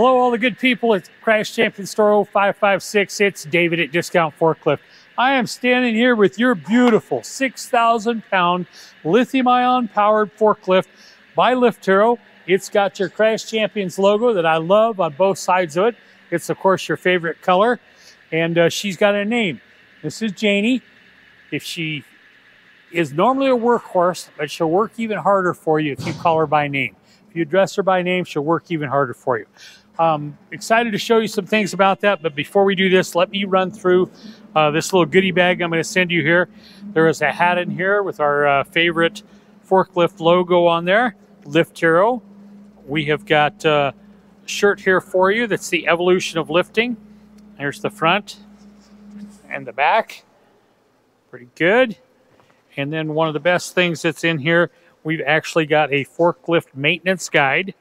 Hello, all the good people at Crash Champion Store 0556. It's David at Discount Forklift. I am standing here with your beautiful 6,000 pound lithium ion powered forklift by Lift Hero. It's got your Crash Champions logo that I love on both sides of it. It's, of course, your favorite color. And uh, she's got a name. This is Janie. If she is normally a workhorse, but she'll work even harder for you if you call her by name. If you address her by name, she'll work even harder for you. Um, excited to show you some things about that, but before we do this, let me run through uh, this little goodie bag I'm going to send you here. There is a hat in here with our uh, favorite forklift logo on there, Lift Hero. We have got uh, a shirt here for you that's the evolution of lifting. There's the front and the back. Pretty good. And then one of the best things that's in here, we've actually got a forklift maintenance guide.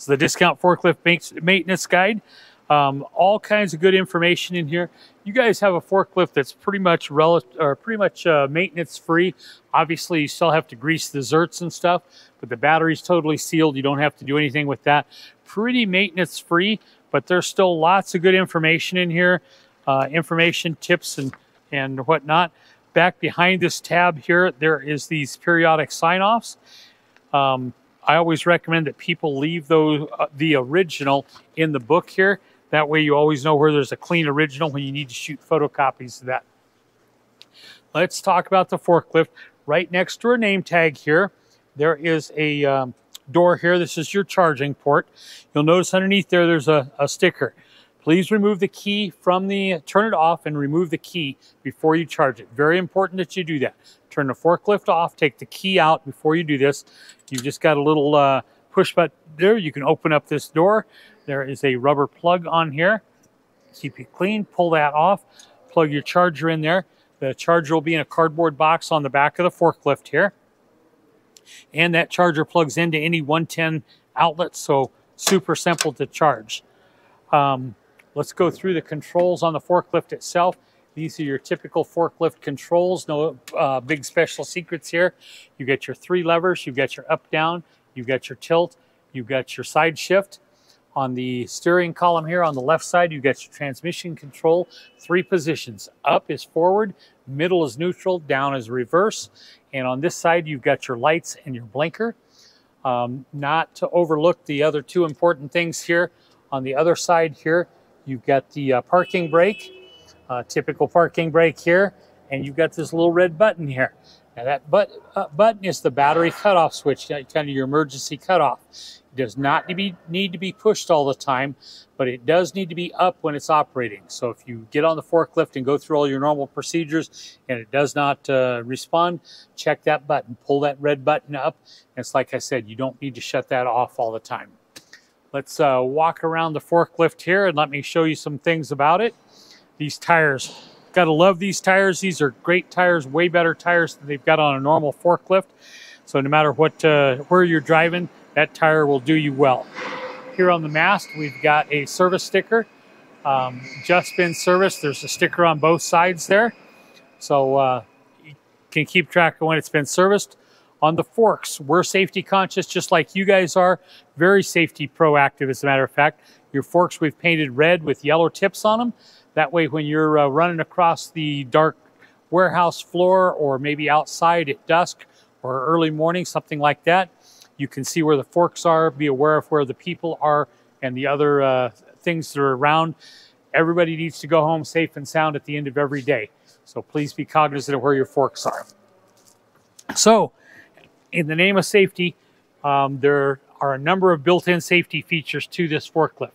It's the discount forklift maintenance guide. Um, all kinds of good information in here. You guys have a forklift that's pretty much relative or pretty much uh, maintenance free. Obviously, you still have to grease the zerks and stuff, but the battery's totally sealed. You don't have to do anything with that. Pretty maintenance free, but there's still lots of good information in here, uh, information, tips, and and whatnot. Back behind this tab here, there is these periodic sign-offs. Um, I always recommend that people leave those uh, the original in the book here that way you always know where there's a clean original when you need to shoot photocopies of that. Let's talk about the forklift. Right next to our name tag here, there is a um, door here. This is your charging port. You'll notice underneath there, there's a, a sticker. Please remove the key from the, turn it off and remove the key before you charge it. Very important that you do that. Turn the forklift off, take the key out before you do this. You've just got a little uh, push button there. You can open up this door. There is a rubber plug on here. Keep it clean, pull that off, plug your charger in there. The charger will be in a cardboard box on the back of the forklift here. And that charger plugs into any 110 outlet, so super simple to charge. Um, let's go through the controls on the forklift itself. These are your typical forklift controls, no uh, big special secrets here. You get your three levers, you've got your up, down, you've got your tilt, you've got your side shift, on the steering column here on the left side, you get your transmission control, three positions. Up is forward, middle is neutral, down is reverse. And on this side, you've got your lights and your blinker. Um, not to overlook the other two important things here. On the other side here, you've got the uh, parking brake, uh, typical parking brake here, and you've got this little red button here. Now that but, uh, button is the battery cutoff switch, kind of your emergency cutoff. It does not need to, be, need to be pushed all the time, but it does need to be up when it's operating. So if you get on the forklift and go through all your normal procedures and it does not uh, respond, check that button, pull that red button up. And it's like I said, you don't need to shut that off all the time. Let's uh, walk around the forklift here and let me show you some things about it. These tires, gotta love these tires. These are great tires, way better tires than they've got on a normal forklift. So no matter what, uh, where you're driving, that tire will do you well. Here on the mast, we've got a service sticker. Um, just been serviced. There's a sticker on both sides there. So uh, you can keep track of when it's been serviced. On the forks, we're safety conscious just like you guys are. Very safety proactive, as a matter of fact. Your forks we've painted red with yellow tips on them. That way when you're uh, running across the dark warehouse floor or maybe outside at dusk or early morning, something like that, you can see where the forks are, be aware of where the people are and the other uh, things that are around. Everybody needs to go home safe and sound at the end of every day. So please be cognizant of where your forks are. So, in the name of safety, um, there are a number of built-in safety features to this forklift.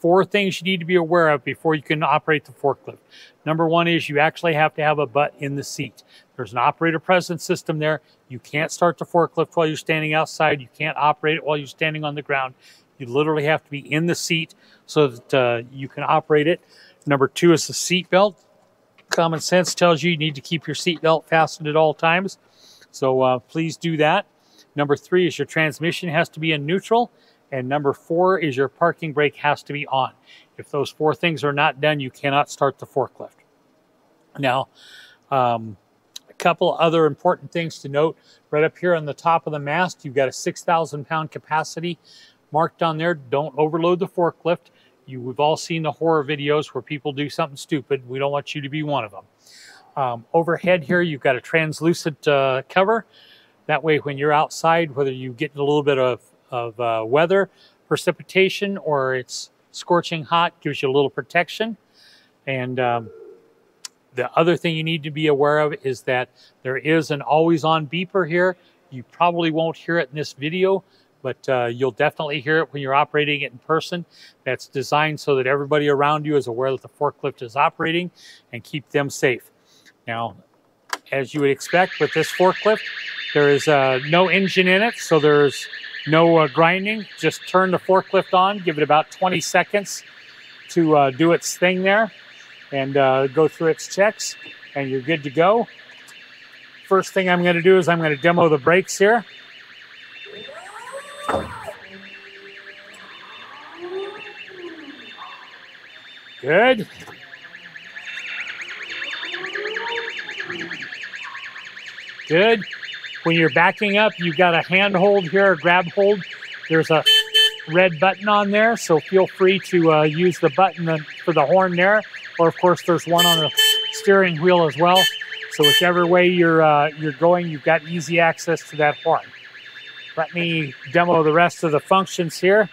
Four things you need to be aware of before you can operate the forklift. Number one is you actually have to have a butt in the seat. There's an operator presence system there. You can't start the forklift while you're standing outside. You can't operate it while you're standing on the ground. You literally have to be in the seat so that uh, you can operate it. Number two is the seat belt. Common sense tells you you need to keep your seat belt fastened at all times. So uh, please do that. Number three is your transmission has to be in neutral. And number four is your parking brake has to be on. If those four things are not done, you cannot start the forklift. Now, um, a couple other important things to note. Right up here on the top of the mast, you've got a 6,000 pound capacity marked on there, don't overload the forklift. You, we've all seen the horror videos where people do something stupid. We don't want you to be one of them. Um, overhead here, you've got a translucent uh, cover. That way, when you're outside, whether you get a little bit of, of uh, weather, precipitation, or it's scorching hot, gives you a little protection. And um, the other thing you need to be aware of is that there is an always on beeper here. You probably won't hear it in this video, but uh, you'll definitely hear it when you're operating it in person. That's designed so that everybody around you is aware that the forklift is operating and keep them safe. Now, as you would expect with this forklift, there is uh, no engine in it, so there's no uh, grinding. Just turn the forklift on, give it about 20 seconds to uh, do its thing there and uh, go through its checks, and you're good to go. First thing I'm going to do is I'm going to demo the brakes here. Good. Good. When you're backing up, you've got a handhold here, a grab hold. There's a red button on there, so feel free to uh, use the button for the horn there. Or of course, there's one on the steering wheel as well. So whichever way you're uh, you're going, you've got easy access to that horn. Let me demo the rest of the functions here.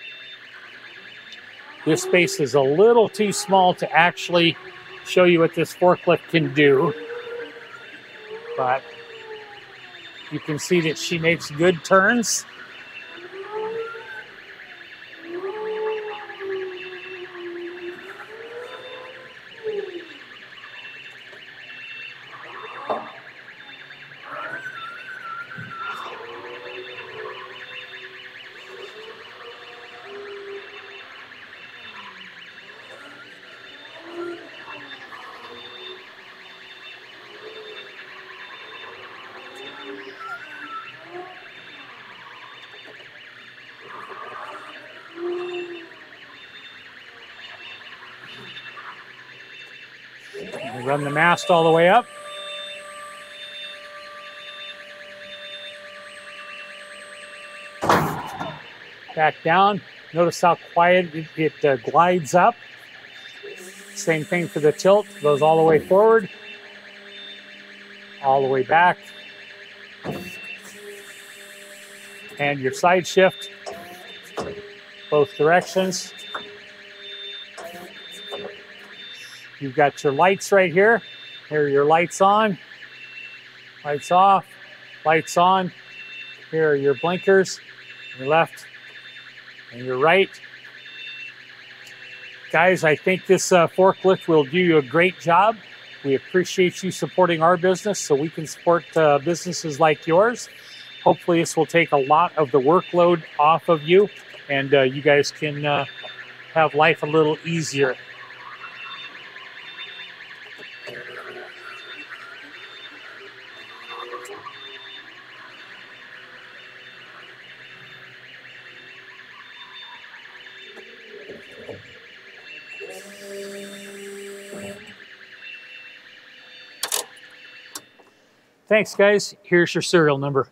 This space is a little too small to actually show you what this forklift can do. But you can see that she makes good turns. Run the mast all the way up. Back down. Notice how quiet it, it uh, glides up. Same thing for the tilt. Goes all the way forward. All the way back. And your side shift. Both directions. You've got your lights right here. Here are your lights on, lights off, lights on. Here are your blinkers, your left and your right. Guys, I think this uh, forklift will do you a great job. We appreciate you supporting our business so we can support uh, businesses like yours. Hopefully, this will take a lot of the workload off of you and uh, you guys can uh, have life a little easier. Thanks, guys. Here's your serial number.